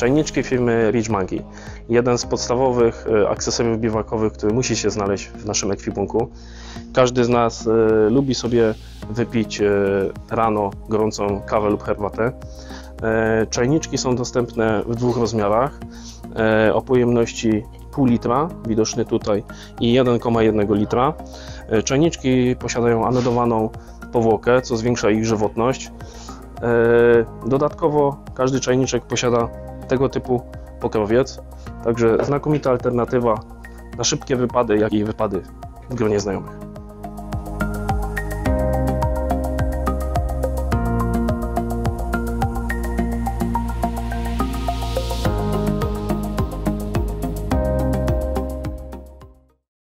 Czajniczki firmy Monkey. Jeden z podstawowych e, akcesoriów biwakowych, który musi się znaleźć w naszym ekwipunku. Każdy z nas e, lubi sobie wypić e, rano gorącą kawę lub herbatę. Czajniczki są dostępne w dwóch rozmiarach o pojemności pół litra, widoczny tutaj, i 1,1 litra. Czajniczki posiadają anodowaną powłokę, co zwiększa ich żywotność. Dodatkowo każdy czajniczek posiada tego typu pokrowiec, także znakomita alternatywa na szybkie wypady, jak i wypady w gronie znajomych.